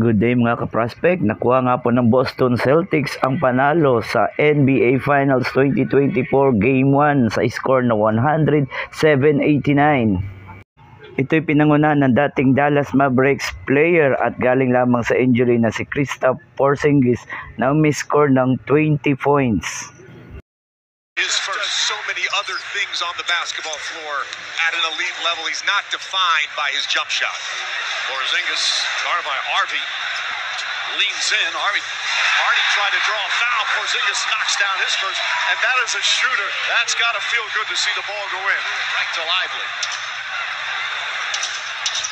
Good day mga ka-prospect. Nakuha nga po ng Boston Celtics ang panalo sa NBA Finals 2024 Game 1 sa score na 107-89. Ito'y pinangunahan ng dating Dallas Mavericks player at galing lamang sa injury na si Kristaps Porzingis na umiscore ng 20 points. His many other things on the basketball floor at an elite level. He's not defined by his jump shot. Porzingis guarded by Harvey. Leans in. Harvey Hardy tried to draw a foul. Porzingis knocks down his first. And that is a shooter. That's got to feel good to see the ball go in. Right to Lively.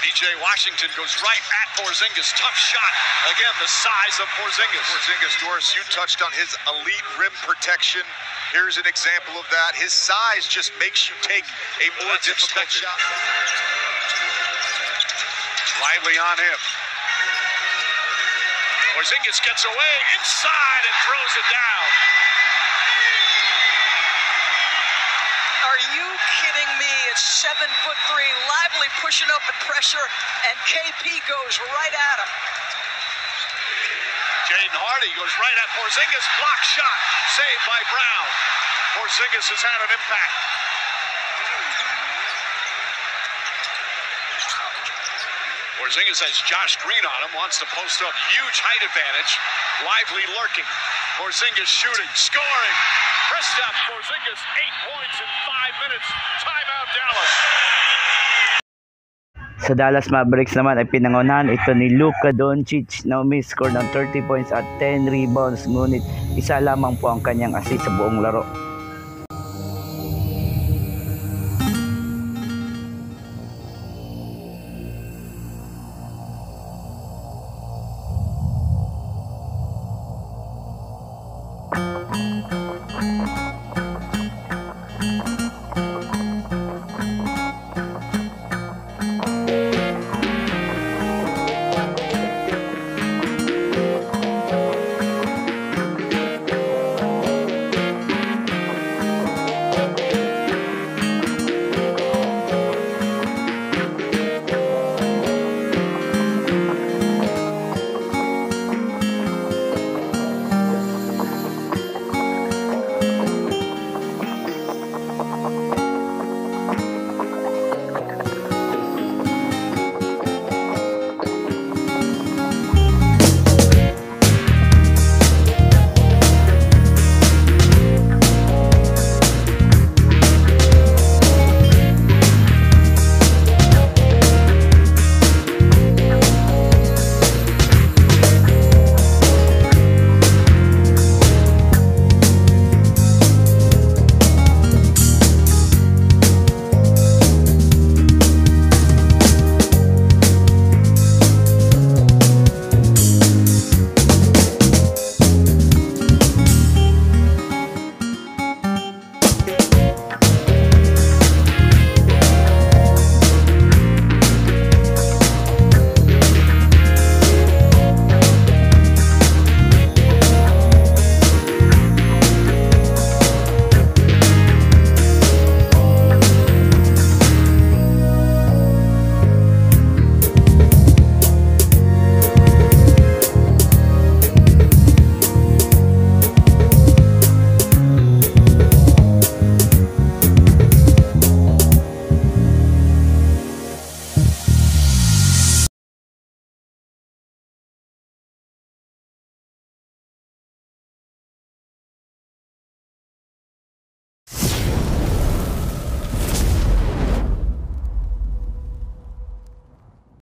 PJ Washington goes right at Porzingis. Tough shot. Again, the size of Porzingis. Porzingis, Doris, you touched on his elite rim protection. Here's an example of that. His size just makes you take a more That's difficult expected. shot. Lively on him. Porzingis gets away inside and throws it down. Seven foot three, lively pushing up at pressure, and KP goes right at him. Jaden Hardy goes right at Porzingis. Block shot. Saved by Brown. Porzingis has had an impact. Porzingis has Josh Green on him. Wants to post up. Huge height advantage. Lively lurking. Porzingis shooting. Scoring. Kristaps Porzingis. Eight points in five minutes. Timeout Dallas. Sa Dallas Mavericks naman ay pinangunahan ito ni Luka Doncic na umiscore ng 30 points at 10 rebounds ngunit isa lamang po ang kanyang assist sa buong laro.